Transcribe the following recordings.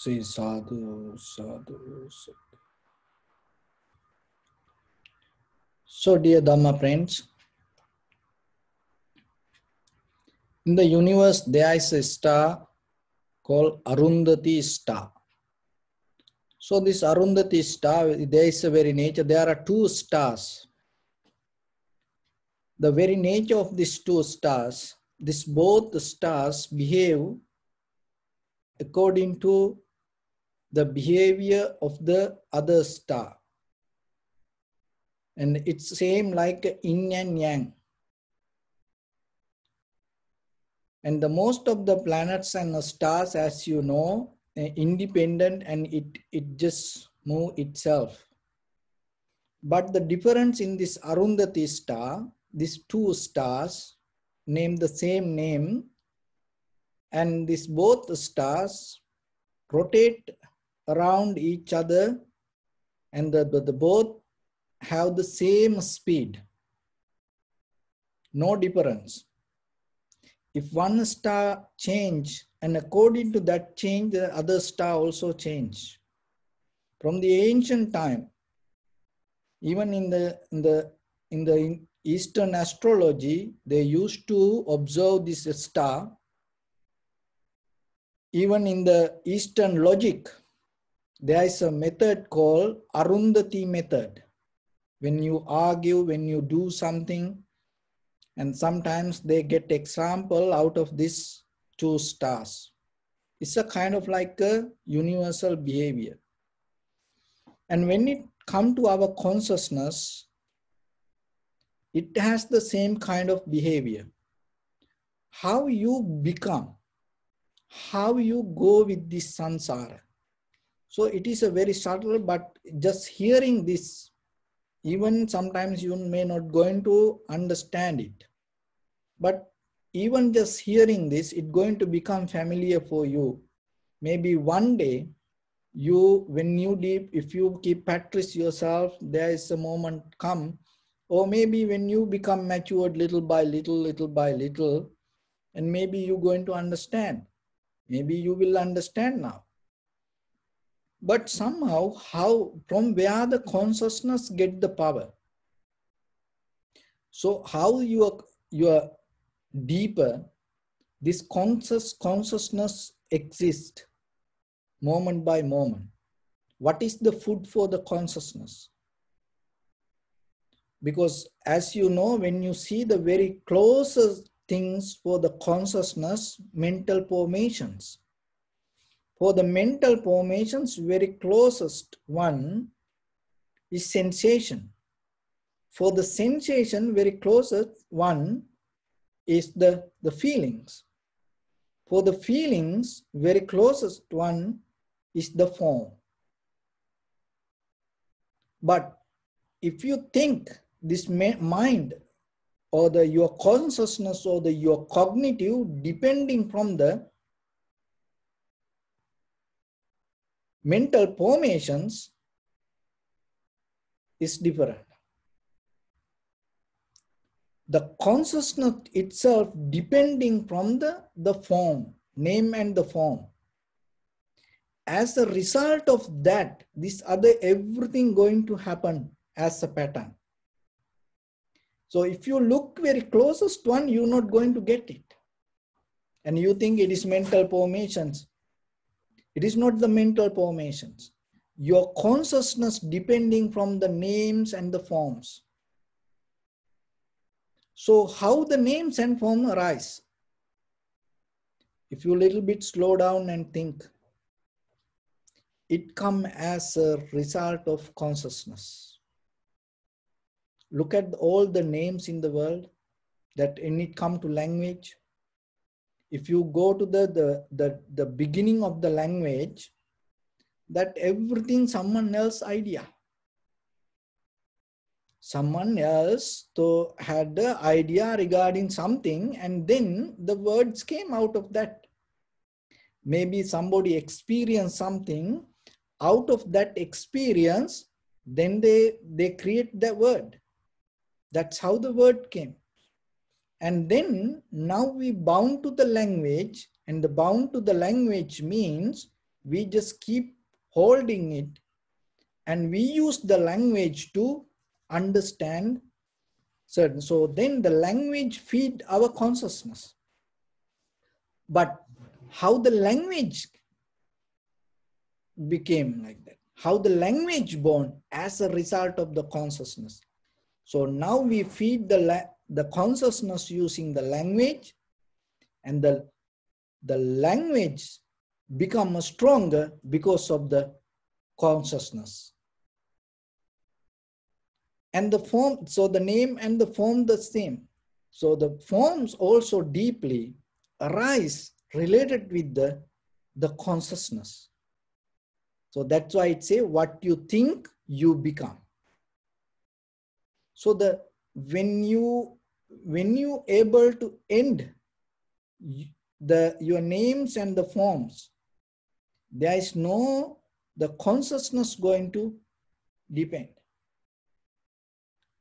Sadhu, sadhu, sadhu. So, dear Dhamma friends, in the universe there is a star called Arundhati star. So, this Arundhati star, there is a very nature, there are two stars. The very nature of these two stars, this both stars behave according to the behavior of the other star. And it's same like yin and yang. And the most of the planets and the stars, as you know, eh, independent and it, it just move itself. But the difference in this Arundhati star, these two stars name the same name, and these both stars rotate around each other and the, the, the both have the same speed. No difference. If one star change and according to that change the other star also change. From the ancient time even in the in the in the eastern astrology they used to observe this star. Even in the Eastern logic, there is a method called Arundhati method. When you argue, when you do something, and sometimes they get example out of these two stars. It's a kind of like a universal behavior. And when it come to our consciousness, it has the same kind of behavior. How you become how you go with this sansara. So it is a very subtle, but just hearing this, even sometimes you may not going to understand it. But even just hearing this, it's going to become familiar for you. Maybe one day, you when you deep, if you keep practice yourself, there is a moment come, or maybe when you become matured little by little, little by little, and maybe you're going to understand Maybe you will understand now. But somehow, how, from where the consciousness get the power? So how you are, you are deeper, this conscious consciousness exists moment by moment. What is the food for the consciousness? Because as you know, when you see the very closest things for the consciousness, mental formations. For the mental formations, very closest one is sensation. For the sensation, very closest one is the, the feelings. For the feelings, very closest one is the form. But if you think this mind or the your consciousness or the your cognitive depending from the mental formations is different the consciousness itself depending from the the form name and the form as a result of that this other everything going to happen as a pattern so if you look very closest one, you're not going to get it. And you think it is mental formations. It is not the mental formations. Your consciousness depending from the names and the forms. So how the names and form arise? If you little bit slow down and think, it come as a result of consciousness look at all the names in the world that in it come to language if you go to the, the the the beginning of the language that everything someone else idea. Someone else to had the idea regarding something and then the words came out of that. Maybe somebody experienced something out of that experience then they they create the word. That's how the word came. And then now we bound to the language, and the bound to the language means we just keep holding it and we use the language to understand certain. So then the language feed our consciousness. But how the language became like that, how the language born as a result of the consciousness. So now we feed the, the consciousness using the language and the, the language become stronger because of the consciousness. And the form, so the name and the form the same. So the forms also deeply arise related with the, the consciousness. So that's why it say what you think you become. So the when you when you able to end the your names and the forms, there is no the consciousness going to depend.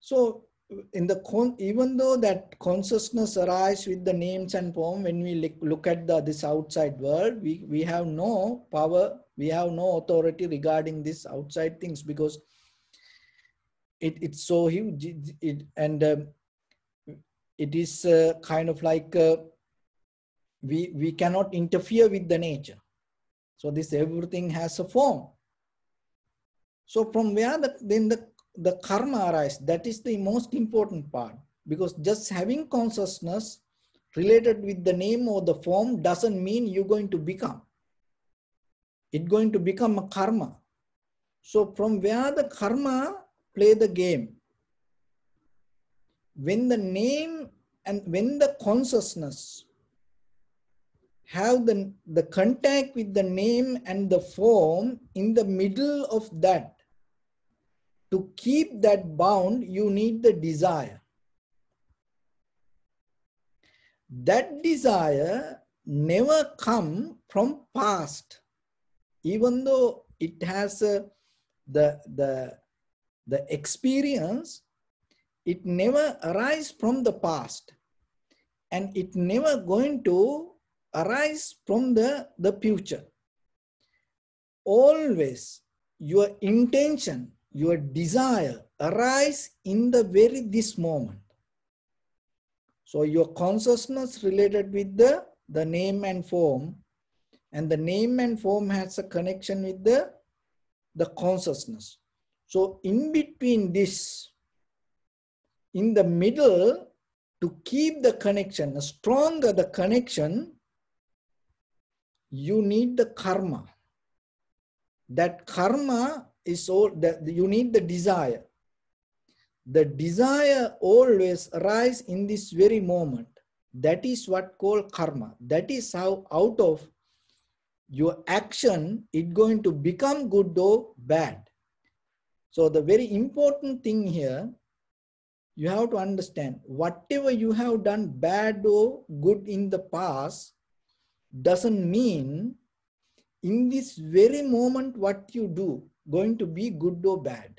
So in the con even though that consciousness arises with the names and form when we look at the this outside world we we have no power we have no authority regarding this outside things because it, it's so huge. It, it and um, it is uh, kind of like uh, we we cannot interfere with the nature. So this everything has a form. So from where the, then the the karma arises that is the most important part. Because just having consciousness related with the name or the form doesn't mean you're going to become. It's going to become a karma. So from where the karma play the game when the name and when the consciousness have the, the contact with the name and the form in the middle of that to keep that bound, you need the desire. That desire never come from past, even though it has a, the, the, the experience, it never arise from the past and it never going to arise from the, the future. Always your intention your desire arise in the very this moment. So your consciousness related with the, the name and form and the name and form has a connection with the, the consciousness. So in between this, in the middle, to keep the connection, stronger the connection, you need the karma. That karma is all that you need the desire. The desire always arise in this very moment. That is what called karma. That is how out of your action it going to become good or bad. So the very important thing here, you have to understand whatever you have done bad or good in the past doesn't mean in this very moment what you do going to be good or bad.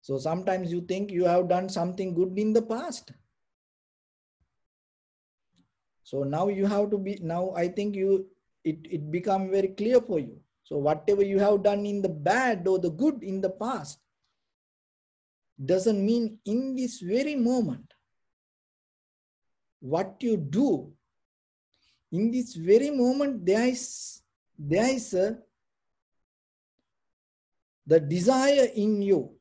So sometimes you think you have done something good in the past. So now you have to be, now I think you, it, it become very clear for you. So whatever you have done in the bad or the good in the past doesn't mean in this very moment, what you do in this very moment, there is there is a, the desire in you.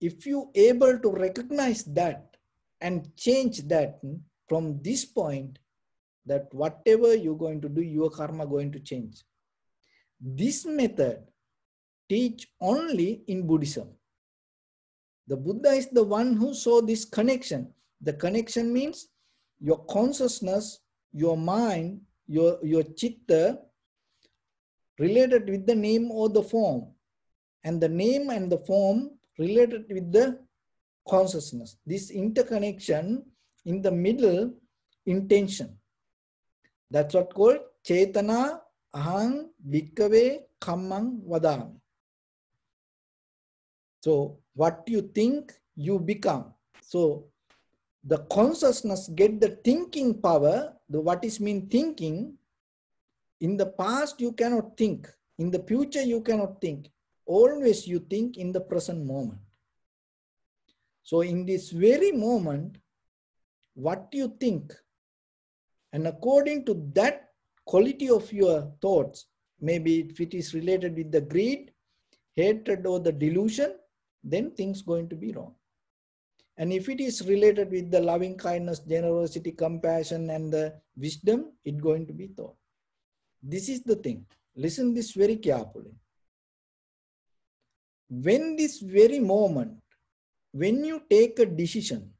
If you able to recognize that and change that from this point, that whatever you're going to do, your karma going to change. This method teach only in Buddhism. The Buddha is the one who saw this connection. The connection means your consciousness, your mind, your, your chitta related with the name or the form and the name and the form related with the consciousness. This interconnection in the middle intention. That's what called Chetana Ahang Bhikkhave Kammang Vadami. So what you think, you become. So the consciousness get the thinking power, the what is mean thinking, in the past you cannot think, in the future you cannot think. Always you think in the present moment. So in this very moment, what you think, and according to that quality of your thoughts, maybe if it is related with the greed, hatred or the delusion, then things going to be wrong. And if it is related with the loving kindness, generosity, compassion, and the wisdom, it going to be thought. This is the thing. Listen this very carefully. When this very moment, when you take a decision,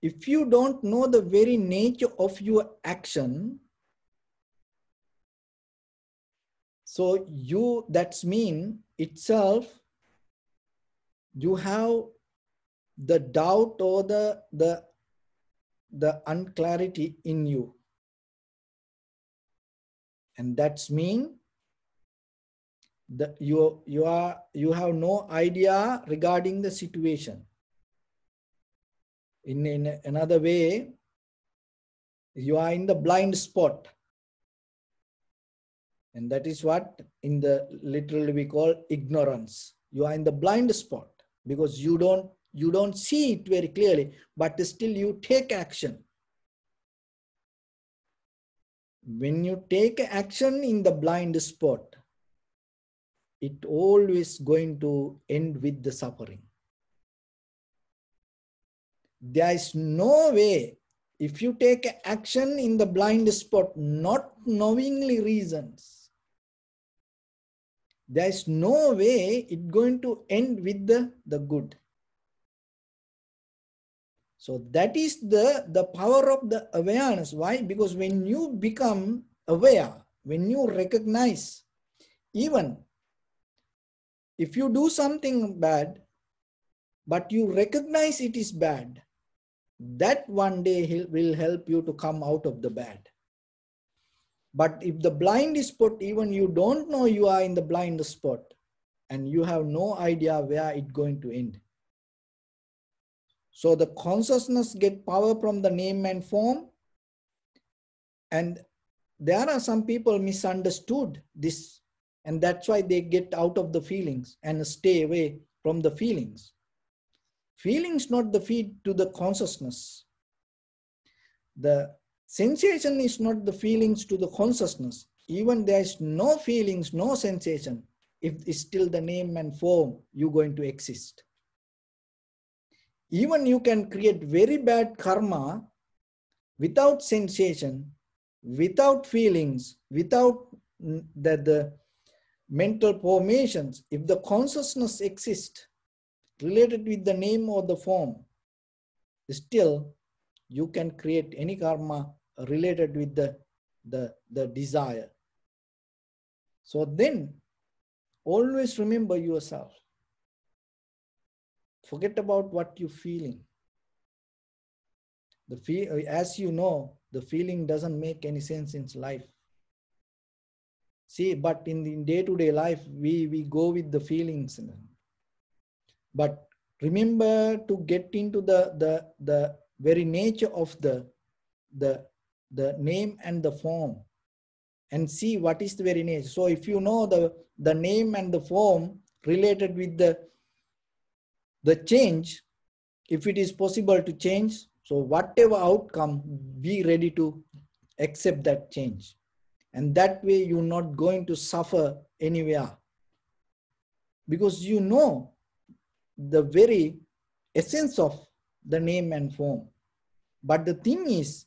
if you don't know the very nature of your action, so you that's mean itself you have the doubt or the the the unclarity in you. And that's mean that you you are you have no idea regarding the situation. In, in another way you are in the blind spot and that is what in the literally we call ignorance you are in the blind spot because you don't you don't see it very clearly, but still you take action. When you take action in the blind spot, it always going to end with the suffering. There is no way, if you take action in the blind spot, not knowingly reasons, there is no way it going to end with the, the good. So that is the, the power of the awareness. Why? Because when you become aware, when you recognize, even if you do something bad, but you recognize it is bad, that one day will help you to come out of the bad. But if the blind spot, even you don't know you are in the blind spot, and you have no idea where it's going to end so the consciousness get power from the name and form. And there are some people misunderstood this and that's why they get out of the feelings and stay away from the feelings. Feelings not the feed to the consciousness. The sensation is not the feelings to the consciousness. Even there is no feelings, no sensation, if it's still the name and form, you're going to exist even you can create very bad karma without sensation, without feelings, without the, the mental formations. If the consciousness exists related with the name or the form, still you can create any karma related with the, the, the desire. So then always remember yourself. Forget about what you're feeling. The feel, as you know, the feeling doesn't make any sense in life. See, but in the day-to-day life, we, we go with the feelings. But remember to get into the, the, the very nature of the, the, the name and the form and see what is the very. So if you know the, the name and the form related with the the change, if it is possible to change, so whatever outcome, be ready to accept that change. And that way you're not going to suffer anywhere. Because you know the very essence of the name and form. But the thing is,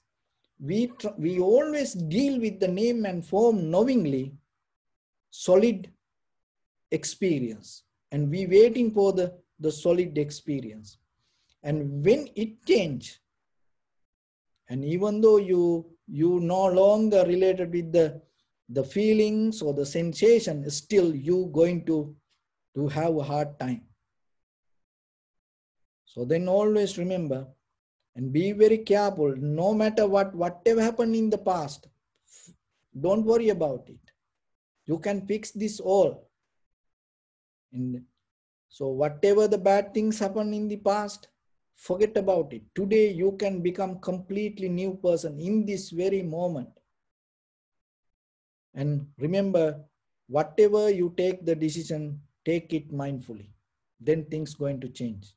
we, we always deal with the name and form knowingly, solid experience. And we waiting for the the solid experience. And when it change, and even though you you no longer related with the the feelings or the sensation, still you going to to have a hard time. So then always remember and be very careful no matter what whatever happened in the past don't worry about it you can fix this all and so whatever the bad things happen in the past, forget about it. Today you can become completely new person in this very moment. And remember, whatever you take the decision, take it mindfully. Then things going to change.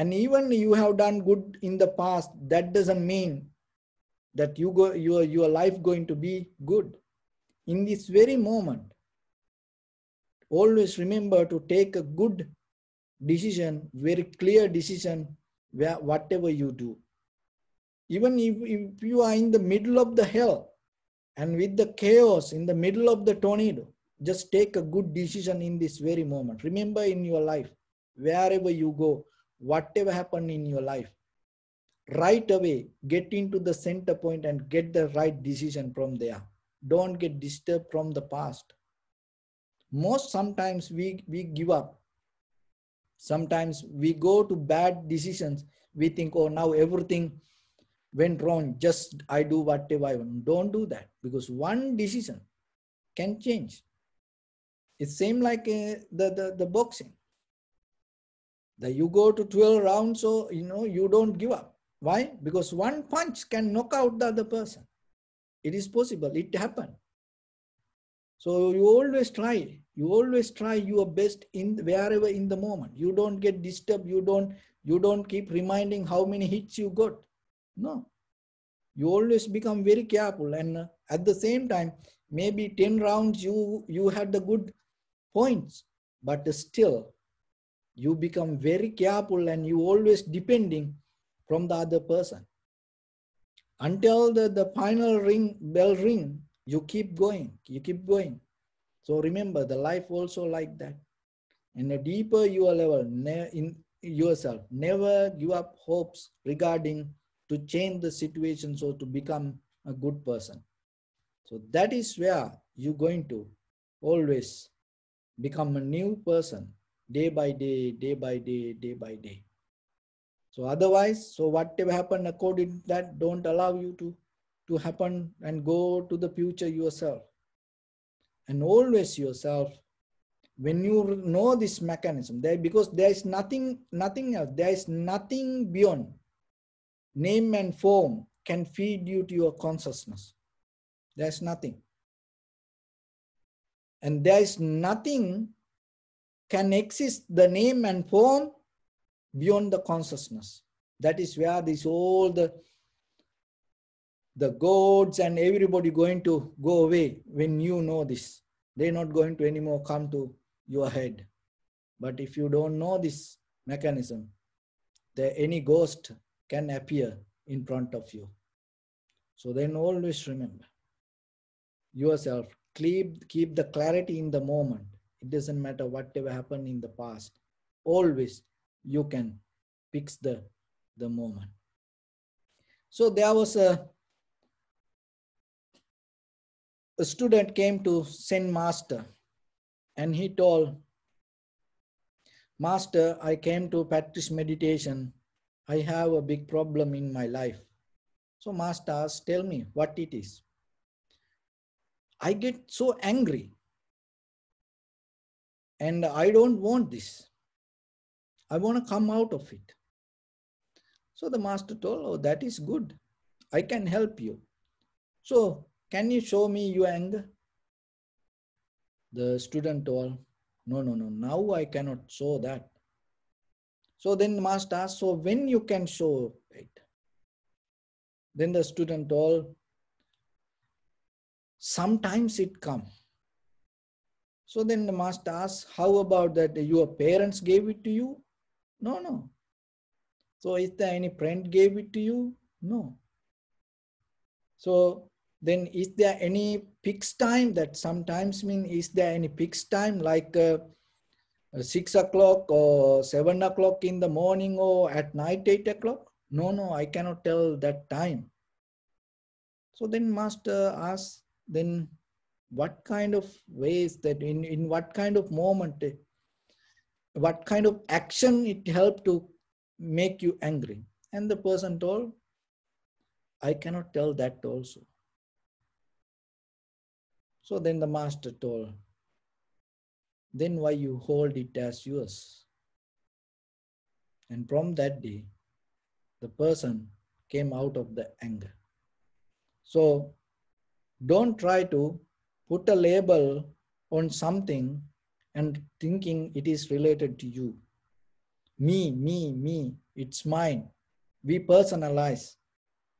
And even you have done good in the past, that doesn't mean that you go your your life going to be good. In this very moment, always remember to take a good decision, very clear decision, where whatever you do. Even if, if you are in the middle of the hell and with the chaos in the middle of the tornado, just take a good decision in this very moment. Remember in your life, wherever you go, whatever happened in your life, right away get into the center point and get the right decision from there. Don't get disturbed from the past. Most sometimes we, we give up. Sometimes we go to bad decisions. We think oh now everything went wrong. Just i do whatever i want. Don't do that because one decision can change. It's same like uh, the, the the boxing that you go to 12 rounds so you know you don't give up. Why? Because one punch can knock out the other person. It is possible. It happened. So you always try. You always try your best in wherever in the moment. You don't get disturbed. You don't you don't keep reminding how many hits you got. No. You always become very careful. And uh, at the same time maybe 10 rounds you you had the good points. But still you become very careful and you always depending from the other person until the, the final ring bell ring you keep going you keep going so remember the life also like that. In a deeper your level in yourself, never give up hopes regarding to change the situation so to become a good person. So that is where you're going to always become a new person day by day, day by day, day by day. So otherwise, so whatever happened according that, don't allow you to, to happen and go to the future yourself. And always yourself. When you know this mechanism there because there is nothing nothing else. There is nothing beyond. Name and form can feed you to your consciousness. There's nothing. And there is nothing can exist the name and form beyond the consciousness that is where this all the the gods and everybody going to go away when you know this. They're not going to anymore come to your head. But if you don't know this mechanism, there any ghost can appear in front of you. So then always remember yourself, keep, keep the clarity in the moment. It doesn't matter whatever happened in the past. Always you can fix the, the moment. So there was a a student came to Zen Master and he told, Master, I came to practice meditation. I have a big problem in my life. So Master asked, tell me what it is. I get so angry and I don't want this. I want to come out of it. So the master told, oh, that is good. I can help you. So can you show me your anger? The student told, No, no, no, now I cannot show that. So then the master asked, So when you can show it? Then the student told, Sometimes it come. So then the master asks, How about that your parents gave it to you? No, no. So is there any friend gave it to you? No. So then is there any fixed time that sometimes mean is there any fixed time like uh, uh, six o'clock or seven o'clock in the morning or at night eight o'clock no no i cannot tell that time so then master asks then what kind of ways that in in what kind of moment what kind of action it helped to make you angry and the person told i cannot tell that also so then the master told, then why you hold it as yours? And from that day, the person came out of the anger. So don't try to put a label on something and thinking it is related to you. Me, me, me, it's mine. We personalize.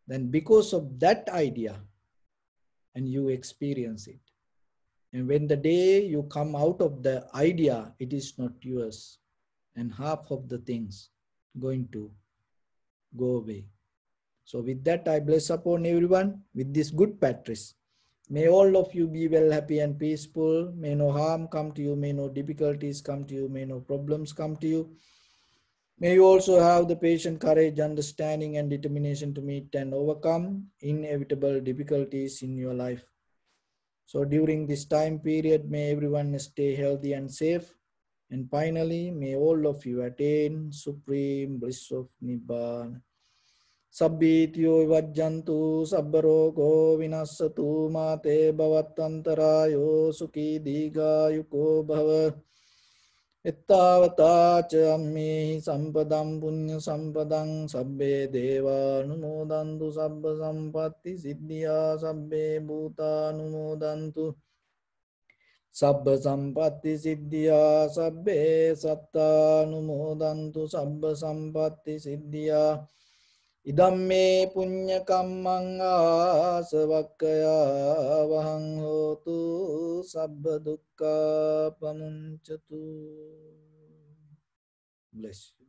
Then, because of that idea, and you experience it. And when the day you come out of the idea, it is not yours. And half of the things going to go away. So with that, I bless upon everyone with this good Patrice. May all of you be well, happy and peaceful. May no harm come to you. May no difficulties come to you. May no problems come to you. May you also have the patient courage, understanding and determination to meet and overcome inevitable difficulties in your life. So during this time period, may everyone stay healthy and safe. And finally, may all of you attain supreme bliss of Nibbana. සබ්බීතියෝ වජ්ජන්තු සබ්බරෝගෝ විනස්සතු මාතේ භවත්තන්තරායෝ සුකී දීගායුකෝ භව. එත්තාවතාච අම්මේහි සම්පදම් පුුණ්්‍ය සම්පදං සබ්බේ දේවානුමෝදන්තු සබ්බ සම්පත්ති සිද්ධියා සබ්බේ භූතානුමෝදන්තු සබ්බ සම්පත්ති සිද්ධියා සබ්බේ සත්තානුමෝදන්තු සබ්බ සම්පත්ති සිද්ධියා ඉදම්මේ පුඤ්ඤ කම්මං ආසවක්කයා වහං හෝතු සබ්බ දුක්ඛා පමුංචතු. Bless.